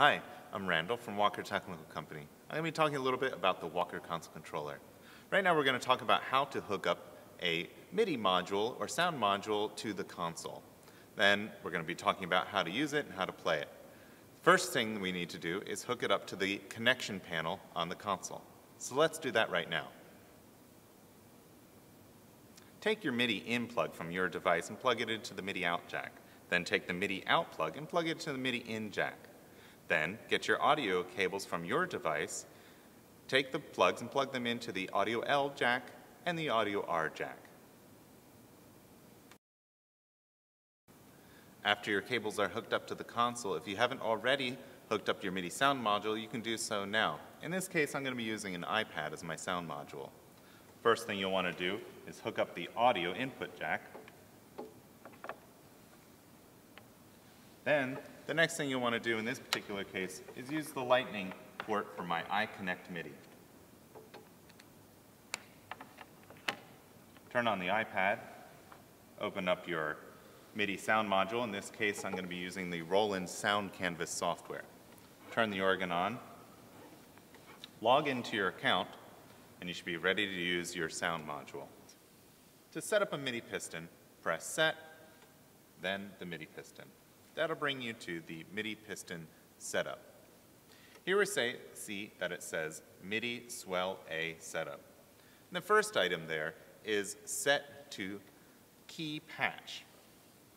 Hi, I'm Randall from Walker Technical Company. I'm going to be talking a little bit about the Walker console controller. Right now we're going to talk about how to hook up a MIDI module or sound module to the console. Then we're going to be talking about how to use it and how to play it. First thing we need to do is hook it up to the connection panel on the console. So let's do that right now. Take your MIDI in plug from your device and plug it into the MIDI out jack. Then take the MIDI out plug and plug it to the MIDI in jack. Then get your audio cables from your device, take the plugs and plug them into the audio L jack and the audio R jack. After your cables are hooked up to the console, if you haven't already hooked up your MIDI sound module, you can do so now. In this case, I'm going to be using an iPad as my sound module. First thing you'll want to do is hook up the audio input jack. Then, the next thing you'll want to do in this particular case is use the lightning port for my iConnect MIDI. Turn on the iPad, open up your MIDI sound module. In this case, I'm going to be using the Roland Sound Canvas software. Turn the organ on, log into your account, and you should be ready to use your sound module. To set up a MIDI piston, press Set, then the MIDI piston. That'll bring you to the MIDI piston setup. Here we see that it says MIDI Swell A setup. And the first item there is set to key patch.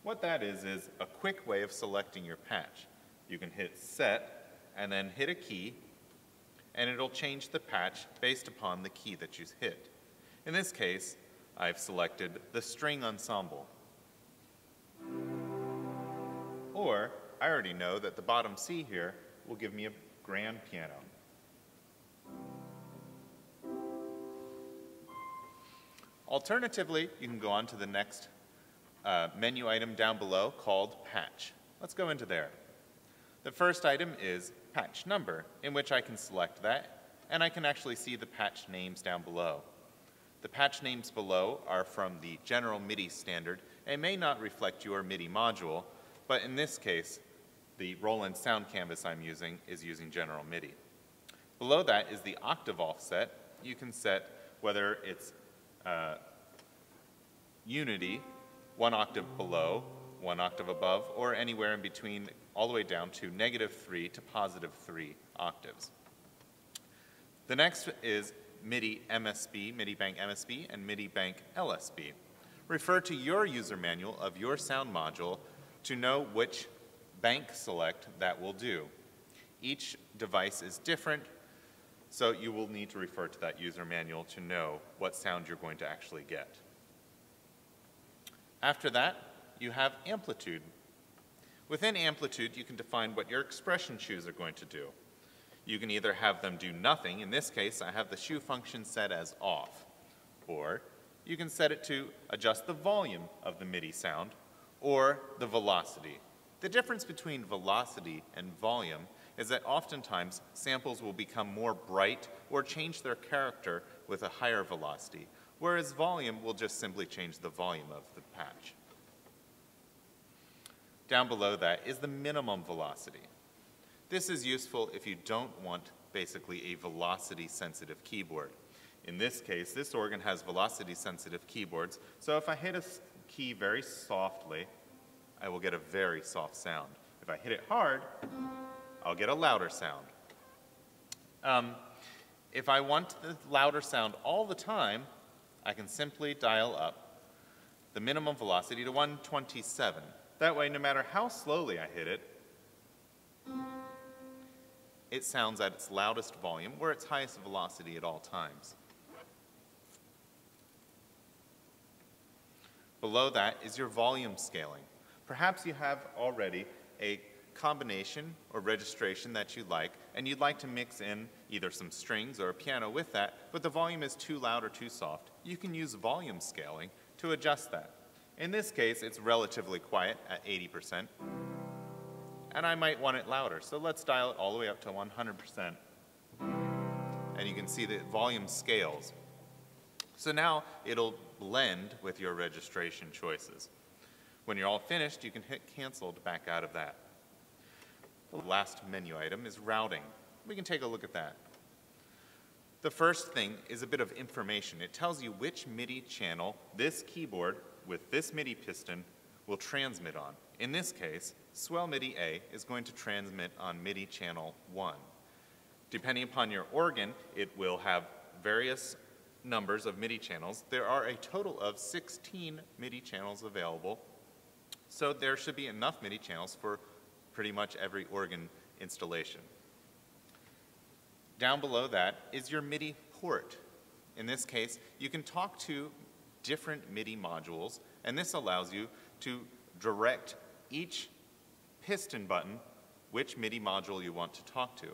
What that is is a quick way of selecting your patch. You can hit set and then hit a key and it'll change the patch based upon the key that you hit. In this case, I've selected the string ensemble. Or, I already know that the bottom C here will give me a grand piano. Alternatively, you can go on to the next uh, menu item down below called Patch. Let's go into there. The first item is Patch Number, in which I can select that, and I can actually see the patch names down below. The patch names below are from the general MIDI standard and may not reflect your MIDI module, but in this case, the Roland Sound Canvas I'm using is using general MIDI. Below that is the octave offset. You can set whether it's uh, unity, one octave below, one octave above, or anywhere in between, all the way down to negative three to positive three octaves. The next is MIDI MSB, MIDI Bank MSB, and MIDI Bank LSB. Refer to your user manual of your sound module to know which bank select that will do. Each device is different, so you will need to refer to that user manual to know what sound you're going to actually get. After that, you have amplitude. Within amplitude, you can define what your expression shoes are going to do. You can either have them do nothing, in this case I have the shoe function set as off, or you can set it to adjust the volume of the MIDI sound, or the velocity. The difference between velocity and volume is that oftentimes samples will become more bright or change their character with a higher velocity, whereas volume will just simply change the volume of the patch. Down below that is the minimum velocity. This is useful if you don't want basically a velocity sensitive keyboard. In this case, this organ has velocity sensitive keyboards, so if I hit a key very softly, I will get a very soft sound. If I hit it hard, I'll get a louder sound. Um, if I want the louder sound all the time, I can simply dial up the minimum velocity to 127. That way, no matter how slowly I hit it, it sounds at its loudest volume or its highest velocity at all times. Below that is your volume scaling. Perhaps you have already a combination or registration that you like, and you'd like to mix in either some strings or a piano with that, but the volume is too loud or too soft. You can use volume scaling to adjust that. In this case, it's relatively quiet at 80%, and I might want it louder, so let's dial it all the way up to 100%. And you can see the volume scales. So now it'll blend with your registration choices. When you're all finished, you can hit cancel to back out of that. The last menu item is routing. We can take a look at that. The first thing is a bit of information. It tells you which MIDI channel this keyboard with this MIDI piston will transmit on. In this case, Swell MIDI A is going to transmit on MIDI channel 1. Depending upon your organ, it will have various numbers of MIDI channels. There are a total of 16 MIDI channels available, so there should be enough MIDI channels for pretty much every organ installation. Down below that is your MIDI port. In this case, you can talk to different MIDI modules, and this allows you to direct each piston button which MIDI module you want to talk to.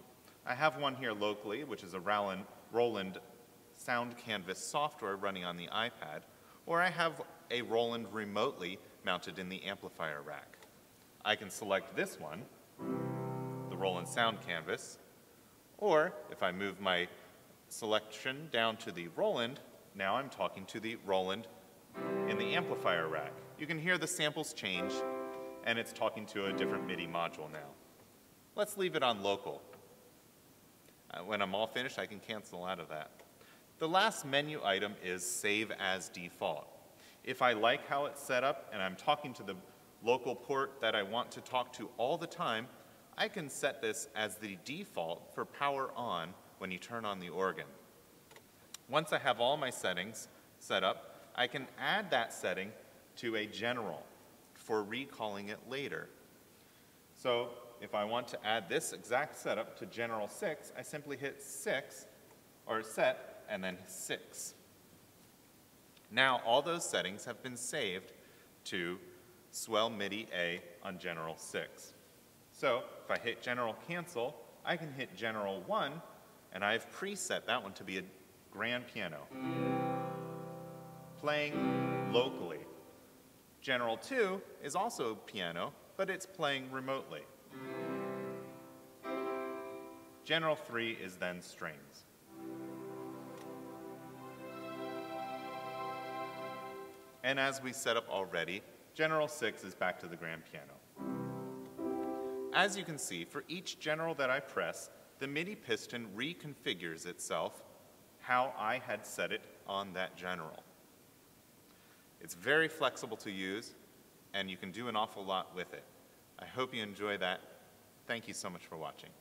I have one here locally, which is a Roland, Sound Canvas software running on the iPad, or I have a Roland remotely mounted in the amplifier rack. I can select this one, the Roland Sound Canvas, or if I move my selection down to the Roland, now I'm talking to the Roland in the amplifier rack. You can hear the samples change, and it's talking to a different MIDI module now. Let's leave it on local. Uh, when I'm all finished, I can cancel out of that. The last menu item is Save as Default. If I like how it's set up and I'm talking to the local port that I want to talk to all the time, I can set this as the default for power on when you turn on the organ. Once I have all my settings set up, I can add that setting to a general for recalling it later. So if I want to add this exact setup to general 6, I simply hit 6, or set, and then 6. Now all those settings have been saved to swell MIDI A on general 6. So if I hit general cancel, I can hit general 1, and I've preset that one to be a grand piano, playing locally. General 2 is also piano, but it's playing remotely. General 3 is then strings. And as we set up already, General 6 is back to the grand piano. As you can see, for each general that I press, the MIDI piston reconfigures itself how I had set it on that general. It's very flexible to use, and you can do an awful lot with it. I hope you enjoy that. Thank you so much for watching.